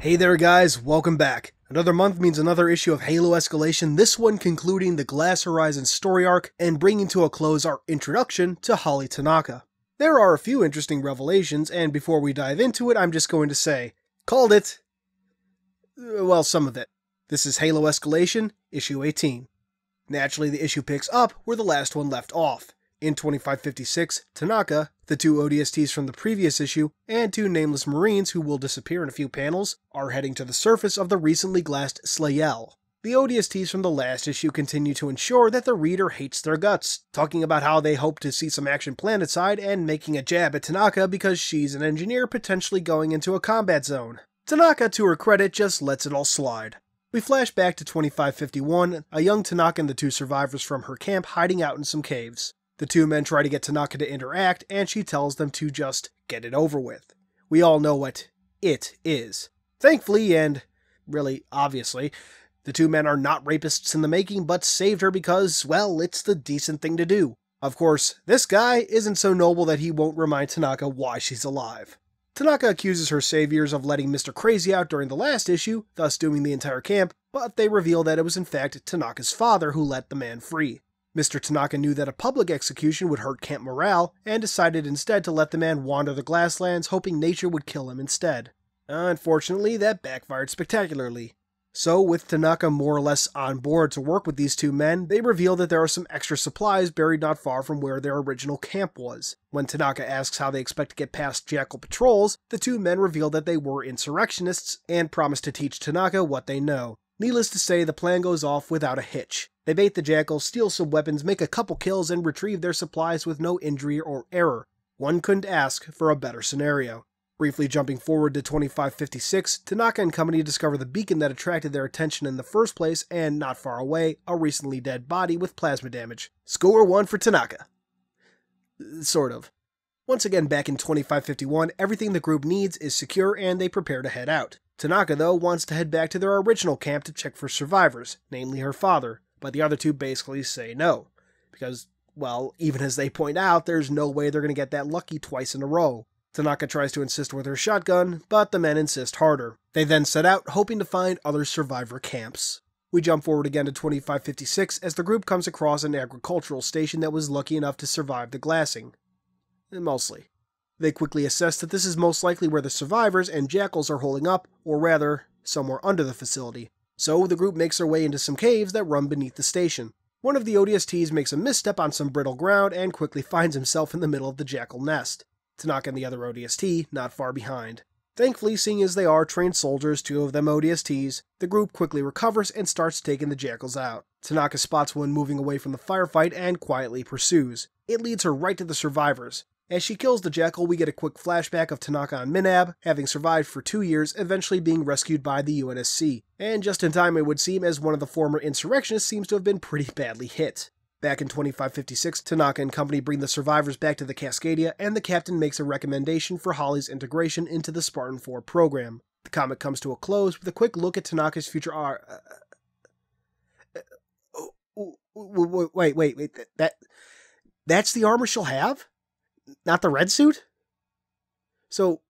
Hey there, guys, welcome back. Another month means another issue of Halo Escalation, this one concluding the Glass Horizon story arc and bringing to a close our introduction to Holly Tanaka. There are a few interesting revelations, and before we dive into it, I'm just going to say, called it. Uh, well, some of it. This is Halo Escalation, issue 18. Naturally, the issue picks up where the last one left off. In 2556, Tanaka, the two ODSTs from the previous issue, and two nameless Marines who will disappear in a few panels, are heading to the surface of the recently glassed Slayel. The ODSTs from the last issue continue to ensure that the reader hates their guts, talking about how they hope to see some action planet side and making a jab at Tanaka because she's an engineer potentially going into a combat zone. Tanaka, to her credit, just lets it all slide. We flash back to 2551, a young Tanaka and the two survivors from her camp hiding out in some caves. The two men try to get Tanaka to interact, and she tells them to just get it over with. We all know what it is. Thankfully, and really obviously, the two men are not rapists in the making, but saved her because, well, it's the decent thing to do. Of course, this guy isn't so noble that he won't remind Tanaka why she's alive. Tanaka accuses her saviors of letting Mr. Crazy out during the last issue, thus dooming the entire camp, but they reveal that it was in fact Tanaka's father who let the man free. Mr. Tanaka knew that a public execution would hurt camp morale and decided instead to let the man wander the Glasslands, hoping nature would kill him instead. Unfortunately, that backfired spectacularly. So, with Tanaka more or less on board to work with these two men, they reveal that there are some extra supplies buried not far from where their original camp was. When Tanaka asks how they expect to get past Jackal patrols, the two men reveal that they were insurrectionists and promise to teach Tanaka what they know. Needless to say, the plan goes off without a hitch. They bait the Jackal, steal some weapons, make a couple kills, and retrieve their supplies with no injury or error. One couldn't ask for a better scenario. Briefly jumping forward to 2556, Tanaka and company discover the beacon that attracted their attention in the first place, and not far away, a recently dead body with plasma damage. Score one for Tanaka. Sort of. Once again, back in 2551, everything the group needs is secure and they prepare to head out. Tanaka, though, wants to head back to their original camp to check for survivors, namely her father, but the other two basically say no. Because, well, even as they point out, there's no way they're going to get that lucky twice in a row. Tanaka tries to insist with her shotgun, but the men insist harder. They then set out, hoping to find other survivor camps. We jump forward again to 2556 as the group comes across an agricultural station that was lucky enough to survive the glassing. Mostly. They quickly assess that this is most likely where the survivors and jackals are holding up, or rather, somewhere under the facility. So the group makes their way into some caves that run beneath the station. One of the ODSTs makes a misstep on some brittle ground and quickly finds himself in the middle of the jackal nest. Tanaka and the other ODST not far behind. Thankfully, seeing as they are trained soldiers, two of them ODSTs, the group quickly recovers and starts taking the jackals out. Tanaka spots one moving away from the firefight and quietly pursues. It leads her right to the survivors. As she kills the jackal, we get a quick flashback of Tanaka on Minab, having survived for two years, eventually being rescued by the UNSC. And just in time, it would seem, as one of the former insurrectionists seems to have been pretty badly hit. Back in 2556, Tanaka and company bring the survivors back to the Cascadia, and the captain makes a recommendation for Holly's integration into the Spartan 4 program. The comic comes to a close with a quick look at Tanaka's future art. Uh, uh, uh, wait, wait, wait, that that's the armor she'll have? Not the red suit? So,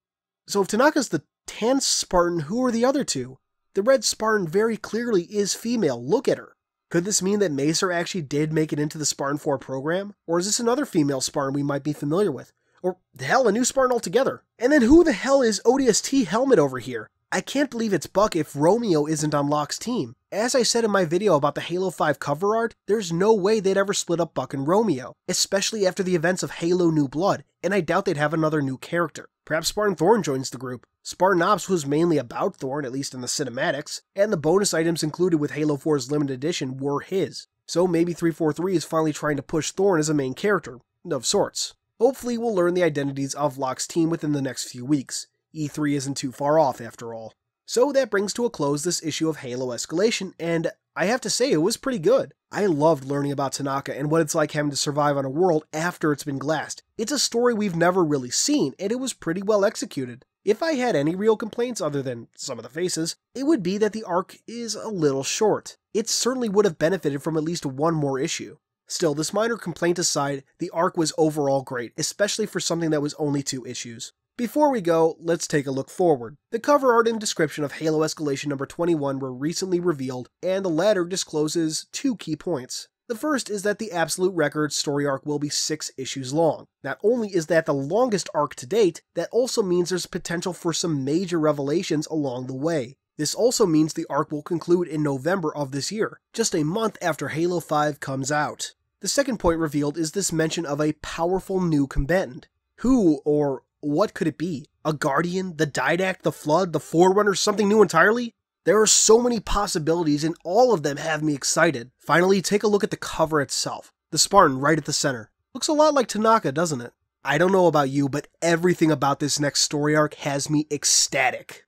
so if Tanaka's the tan Spartan, who are the other two? The red Spartan very clearly is female. Look at her. Could this mean that Macer actually did make it into the Spartan 4 program? Or is this another female Spartan we might be familiar with? Or, hell, a new Spartan altogether? And then who the hell is ODST Helmet over here? I can't believe it's Buck if Romeo isn't on Locke's team. As I said in my video about the Halo 5 cover art, there's no way they'd ever split up Buck and Romeo, especially after the events of Halo New Blood, and I doubt they'd have another new character. Perhaps Spartan Thorne joins the group. Spartan Ops was mainly about Thorne, at least in the cinematics, and the bonus items included with Halo 4's limited edition were his. So maybe 343 is finally trying to push Thorne as a main character, of sorts. Hopefully we'll learn the identities of Locke's team within the next few weeks. E3 isn't too far off after all. So that brings to a close this issue of Halo Escalation, and I have to say it was pretty good. I loved learning about Tanaka and what it's like having to survive on a world after it's been glassed. It's a story we've never really seen, and it was pretty well executed. If I had any real complaints other than some of the faces, it would be that the arc is a little short. It certainly would have benefited from at least one more issue. Still, this minor complaint aside, the arc was overall great, especially for something that was only two issues. Before we go, let's take a look forward. The cover art and description of Halo Escalation number 21 were recently revealed, and the latter discloses two key points. The first is that the Absolute Record story arc will be six issues long. Not only is that the longest arc to date, that also means there's potential for some major revelations along the way. This also means the arc will conclude in November of this year, just a month after Halo 5 comes out. The second point revealed is this mention of a powerful new combatant. Who or what could it be? A Guardian? The Didact? The Flood? The Forerunner? Something new entirely? There are so many possibilities, and all of them have me excited. Finally, take a look at the cover itself. The Spartan right at the center. Looks a lot like Tanaka, doesn't it? I don't know about you, but everything about this next story arc has me ecstatic.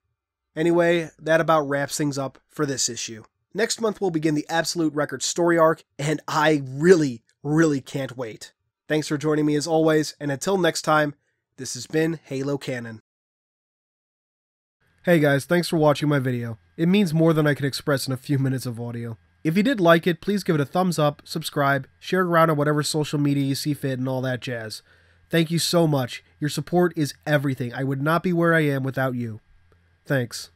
Anyway, that about wraps things up for this issue. Next month we'll begin the Absolute Record story arc, and I really, really can't wait. Thanks for joining me as always, and until next time, this has been Halo Canon. Hey guys, thanks for watching my video. It means more than I can express in a few minutes of audio. If you did like it, please give it a thumbs up, subscribe, share it around on whatever social media you see fit, and all that jazz. Thank you so much. Your support is everything. I would not be where I am without you. Thanks.